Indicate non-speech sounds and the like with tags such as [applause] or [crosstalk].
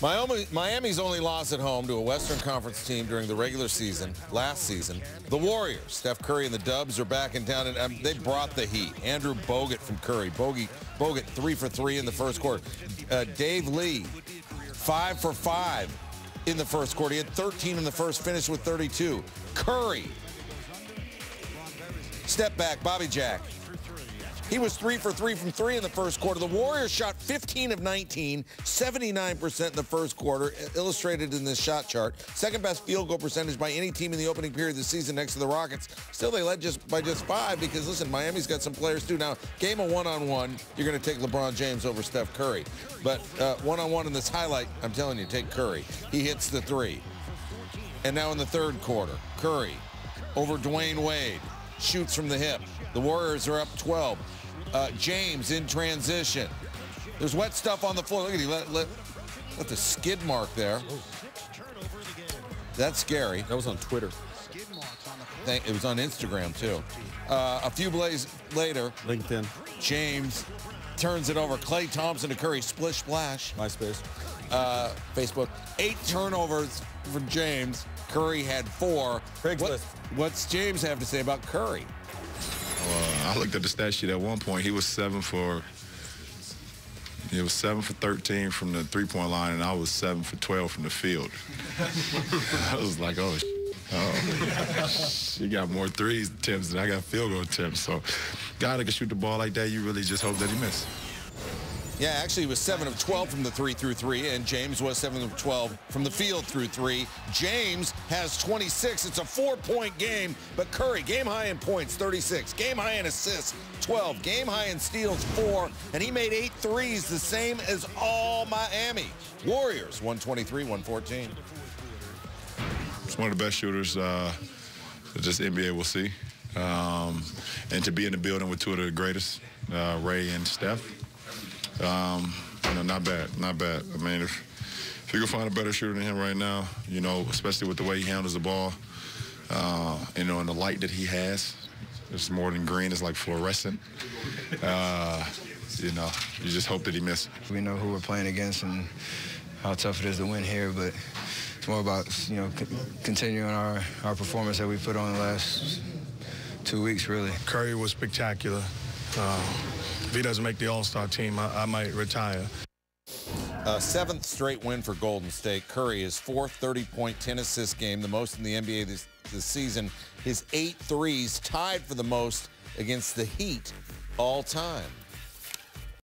Miami, Miami's only loss at home to a Western Conference team during the regular season, last season, the Warriors. Steph Curry and the Dubs are back in town, and um, they brought the heat. Andrew Bogut from Curry. Bogut, Bogut three for three in the first quarter. Uh, Dave Lee, five for five in the first quarter. He had 13 in the first, finished with 32. Curry, step back, Bobby Jack, he was three for three from three in the first quarter. The Warriors shot 15 of 19, 79% in the first quarter, illustrated in this shot chart. Second best field goal percentage by any team in the opening period of the season next to the Rockets. Still, they led just by just five because, listen, Miami's got some players too. Now, game of one-on-one, you're going to take LeBron James over Steph Curry. But uh, one-on-one in this highlight, I'm telling you, take Curry. He hits the three. And now in the third quarter, Curry over Dwyane Wade, shoots from the hip. The Warriors are up 12. Uh, James in transition. There's wet stuff on the floor. Look at he let, let, let the skid mark there. That's scary. That was on Twitter. Thank, it was on Instagram too. Uh, a few plays later, LinkedIn. James turns it over. Klay Thompson to Curry, splish splash. MySpace. Uh, Facebook. Eight turnovers for James. Curry had four. Craigslist. What, what's James have to say about Curry? Uh, I looked at the stat sheet at one point. He was seven for. He was seven for 13 from the three-point line, and I was seven for 12 from the field. [laughs] I was like, oh, oh, he got more threes attempts than I got field goal attempts. So, guy that can shoot the ball like that, you really just hope that he misses. Yeah, actually, he was 7 of 12 from the 3 through 3, and James was 7 of 12 from the field through 3. James has 26. It's a four-point game, but Curry, game high in points, 36. Game high in assists, 12. Game high in steals, 4. And he made eight threes, the same as all Miami. Warriors, 123-114. It's one of the best shooters uh, that this NBA will see. Um, and to be in the building with two of the greatest, uh, Ray and Steph, um, you know, not bad, not bad. I mean, if, if you can find a better shooter than him right now, you know, especially with the way he handles the ball, uh, you know, and the light that he has, it's more than green, it's like fluorescent. Uh, you know, you just hope that he misses. We know who we're playing against and how tough it is to win here, but it's more about, you know, continuing our, our performance that we put on the last two weeks, really. Curry was spectacular. Uh, if he doesn't make the All-Star team, I, I might retire. Seventh straight win for Golden State. Curry, his fourth 30-point, 10-assist game, the most in the NBA this, this season. His eight threes tied for the most against the Heat all time.